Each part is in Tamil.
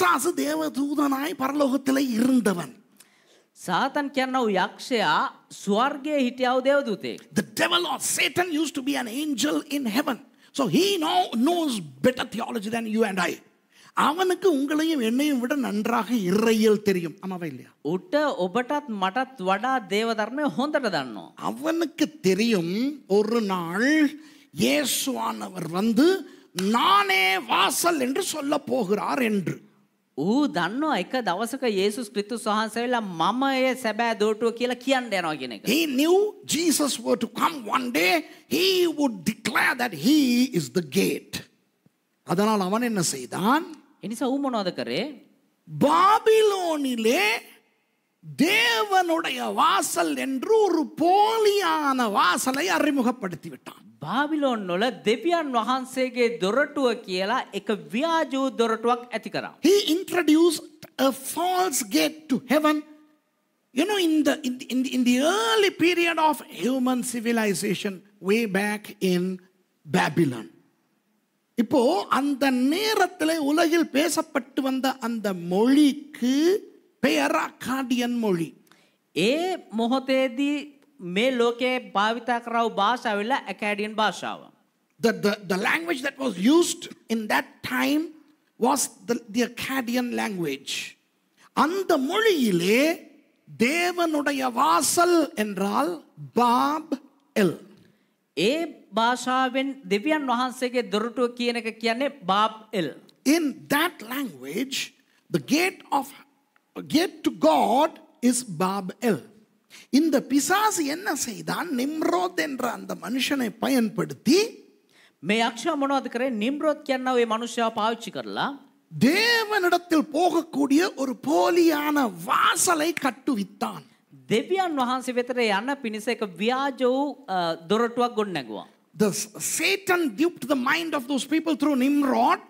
பிசாசு தேவதூதனாய் பரலோகத்திலே இருந்தவன் සාතන් කියන්න වූ යක්ෂයා ස්වර්ගය හිටියව දෙවදූතේ. The devil or Satan used to be an angel in heaven. So he now knows better theology than you and I. அவனுக்கு உங்களையும் என்னையும் விட நன்றாக இறையியல் தெரியும் ஆமாவா இல்லையா උට ඔබටත් මටත් වඩා දේවධර්මය හොඳට දන්නවා. அவனுக்கு தெரியும் ஒரு நாள் இயேசுவானவர் வந்து நானே வாசல் என்று சொல்ல போகிறார் என்று ඌ දන්නවා එක දවසක ඒසුස් කෘත්තුස් වහන්සේලා මම ඒ සැබෑ දෝටුව කියලා කියන්න යනවා කියන එක. He knew Jesus were to come one day, he would declare that he is the gate. அதனால் அவன் என்ன செய்தான் එනිසා ඌ මොනවද කරේ? பாபிலோனிலே தேவனுடைய வாசல் என்று ஒரு போலியான வாசலை அறிமுகப்படுத்தி விட்டான் බාබිලොන් වල දෙවියන් වහන්සේගේ දොරටුව කියලා එක ව්‍යාජූ දොරටුවක් ඇති කරා. He introduced a false gate to heaven. You know, in the, in the, in the, in the early period of human civilization, way back in Babylon. இப்போ அந்த நேரத்தில் உலகில் பேசப்பட்டு வந்த அந்த மொழிக்கு பெயர் அக்காடியன் மொழி ඒ මොහොතේදී මේ ලෝකයේ භාවිතා කරව භාෂාවෙල්ල ඇකෑඩියන් භාෂාව. the, the, the language that was used in that time was the, the Akkadian language. அந்த மொழியிலே தேவனுடைய வாசல் என்றால் பாப் எல் ඒ භාෂාවෙන් දෙවියන් වහන්සේගේ දොරටුව කියන එක කියන්නේ Babel. In that language, the gate of gate to God is Bab El. இந்த பிசாசு என்ன செய்தான் நிம்ரோத் என்ற அந்த மனுஷனை பயன்படுத்தி මේ යක්ෂ මොනවද කරේ නිම්රෝත් කියන්න ඒ මනුෂ්‍යාව පාවිච්චි කරලා தேவனிடத்தில் போகக்கூடிய ஒரு போலியான வாசலை கட்டுவித்தான் දෙවියන් වහන්සේ වෙතර යන්න පිණිස එක ව්‍යාජ වූ අ, දොරටුවක් ගොඩ නැගවා. The Satan duped the mind of those people through Nimrod,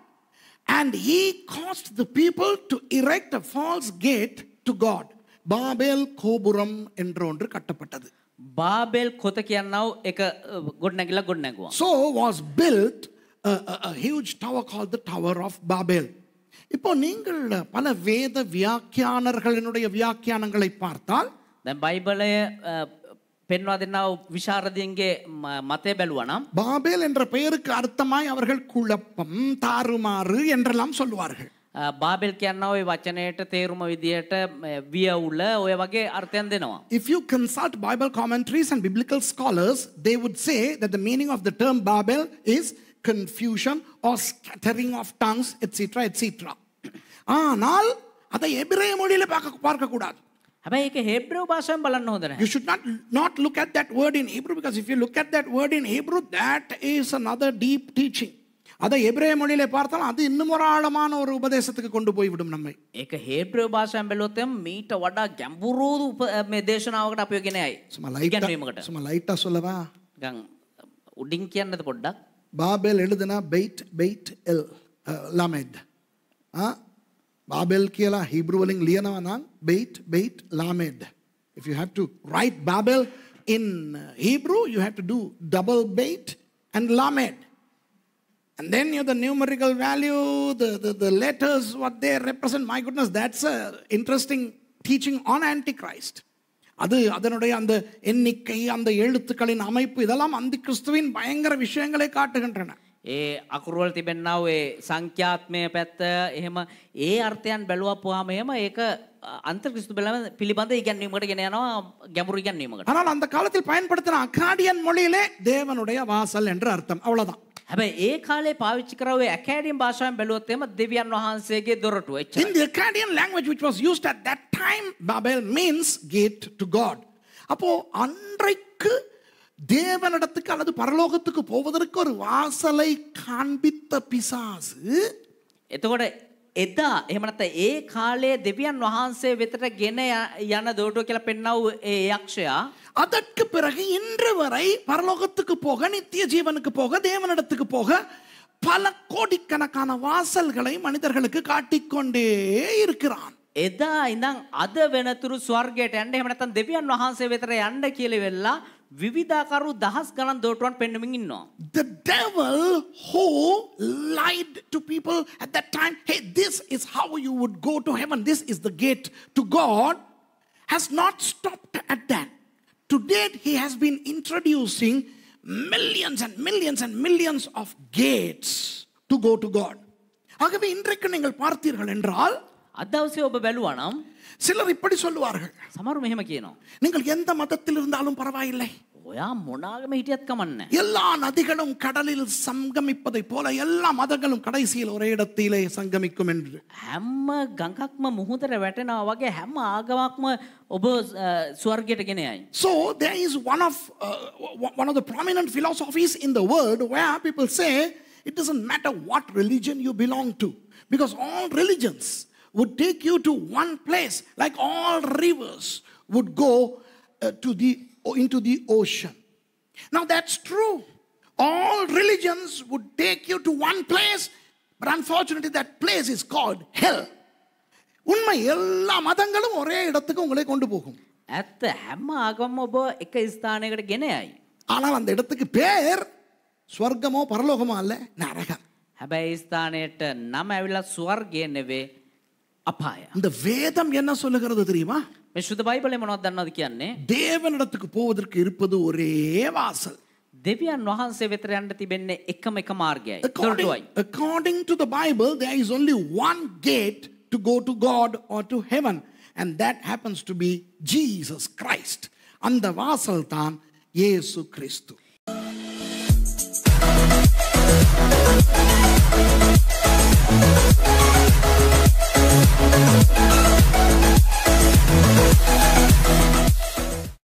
and he caused the people to erect a false gate to God. Babel கோபுரம் என்று ஒன்று கட்டப்பட்டது බාබෙල් කොත කියන්නව එක ගොඩ නැගිල ගොඩ නැගවා. So was built a, a, a huge tower called the Tower of Babel. இப்போ நீங்கள் பல வேத வியாக்கியானர்களினுடைய வியாக்கியானங்களை பார்த்தால் දැන් බයිබලය අ, පෙන්වා දෙන්නාව විශාරදයන්ගේ මතය බැලුවනම්. பாபேல் என்ற பெயருக்கு அர்த்தமாய் அவர்கள் குழப்பம் தாறுமாறு என்றெல்லாம் சொல்லுவார்கள் බාබෙල් කියන්න ඔය වචනයට තේරුම විදියට වියවුල ඔය වගේ අර්ථයන් දෙනවා. If you consult Bible commentaries and biblical scholars, they would say that the meaning of the term Babel is confusion or scattering of tongues, etc., etc. ஆனால் அதை எபிரேய மொழியில பார்க்க பார்க்க கூடாது හැබැයි ඒක හෙබ්‍රව භාෂයෙන් බලන්න හොඳන. You should not not look at that word in Hebrew because if you look at that word in Hebrew, that is another deep teaching. අද එබ්‍රේ මොඩිලේ පාර්තල අද ඉන්නම රාලමානවර උපදේශතක කොඩු පොයිවිටම් නම්මයි ඒක හේප්‍රය භාෂයන් බැලොත්තෙම මීට වඩා ගැම්බුරෝදු මේ දේශනාවකට අපය ගෙනයි සමලයිගැනීමකට සම ලයිට් අසොලවා ගං උඩින් කියන්නද පොඩ්ඩක් බාබෙල් එළදෙන බෙයිට් බෙයිට් එල් ලමෙඩ් බාබෙල් කියලා හිබරුවලින් ලියනවා නම් බෙයිට් බෙයිට් ලාමෙඩ් if you have to write babel in hebrew you have to do double bait and lamed and then you have the numerical value the, the, the letters what they represent my goodness that's a interesting teaching on antichrist அது அதனுடைய அந்த எண்ணிக்கை அந்த எழுத்துக்களின் அமைப்பு இதெல்லாம் அந்த கிறிஸ்துவின் பயங்கர விஷயங்களை காட்டுகின்றன ඒ අකුරුවල තිබෙන්නාව ඒ සංඛ්‍යාත්මය පැත්ත එහෙම ඒ අර්ථයන් බැලුව පුහම එහෙම ඒක අන්ත ක්‍රිස්තු බැලම පිළිබඳ ඉගැන්වීමකට ගෙන යනවා ගැඹුරු ඉගැන්වීමකට ஆனால் அந்த காலத்தில் பயன்படுத்தின அக்காடியன் மொழியிலே தேவனுடைய வாசல் என்று அர்த்தம் அவ்வளவுதான் හැබැයි ඒ කාලේ පාවිච්චි කරවේ ඇකෑඩියම් භාෂාවෙන් බැලුවොත් එහෙම දෙවියන් වහන්සේගේ දොරටුව එච්චරයි. In the Akkadian language which was used at that time, Babel means gate to God. அப்போ அன்றைக்கு தேவனிடத்துக்கு அல்லது பரலோகத்துக்கு போவதற்கு ஒரு வாசலை காண்பித்த பிசாசு එතකොට එදා එහෙමනත ඒ කාලේ දෙවියන් වහන්සේ වෙතට ගෙන ය- යන දෝටුව කියලා පෙන්නව ඒ යක්ෂයා அதற்கு பிறகு இன்று வரை பரலோகத்துக்கு போக நித்திய ஜீவனுக்கு போக தேவனிடத்துக்கு போக பல கோடிக்கணக்கான வாசல்களை மனிதர்களுக்கு காட்டிக்கொண்டே இருக்கிறான் එදා ඉඳං අද වෙනතුරු ස්වර්ගයට යන්න එහෙම නැත්නම් දෙවියන් වහන්සේ වෙතට යන්න කියලා වෙලා විවිධාකරු දහස් ගණන් දෝටුවන් පෙන්ඩමින් ඉන්නවා. The devil who lied to people at that time, hey, this is how you would go to heaven, this is the gate to God, has not stopped at that. date, he has been introducing millions and millions and millions of gates to go to God. ஆகவே இன்றைக்கு நீங்கள் பார்த்தீர்கள் என்றால் அத்தாவசிய ஒப்ப வெல்வானாம் சிலர் இப்படி சொல்லுவார்கள். சமர் மகிமக்கேனும் நீங்கள் எந்த மதத்தில் இருந்தாலும் பரவாயில்லை. ඔයා මොනාගම හිටියත් කමන්න. எல்லா நதிகளும் கடலில் சங்கமிப்பதைப் போல எல்லா மதங்களும் கடைசியில் ஒரே இடத்திலே சங்கமிக்கும் என்று හැම්ම ගංකක්ම මුහුදර වැටෙනවා වගේ හැම ආගමක්ම ඔබ ස්වර්ගයට ගෙනයයි. So there is one of uh, one of the prominent philosophies in the world where people say it doesn't matter what religion you belong to because all religions would take you to one place like all rivers would go uh, to the into the ocean. Now that's true. All religions would take you to one place but unfortunately that place is called hell. உண்மை எல்லா மதங்களும் ஒரே இடத்துக்கு உங்களை கொண்டு போகும் ඇත්ත හැම්ම ආගම ඔබ එක ස්ථානයකට ගෙනයයි. ஆனால் அந்த இடத்துக்கு பேர் ஸ்வர்க்கமோ பரலோகமோ அல்ல நரகம் හැබැයි ස්ථානයට නම ඇවිල්ලා ස්වර්ගය නෙවේ අපාය. இந்த வேதம் என்ன சொல்லுகிறது தெரியுமா? මේ ශුද්ධ බයිබලේ මොනවද දන්නවද කියන්නේ? தேவனிடத்துக்கு போவதற்கு இருப்பது ஒரே வாசல். දෙවියන් වහන්සේ වෙතර යන්න තිබෙන්නේ එකම එක මාර්ගයයි. දොරටුවයි. According to the Bible there is only one gate to go to God or to heaven and that happens to be Jesus Christ. அந்த வாசல் தான் இயேசு கிறிஸ்து. Thank you. Thank you.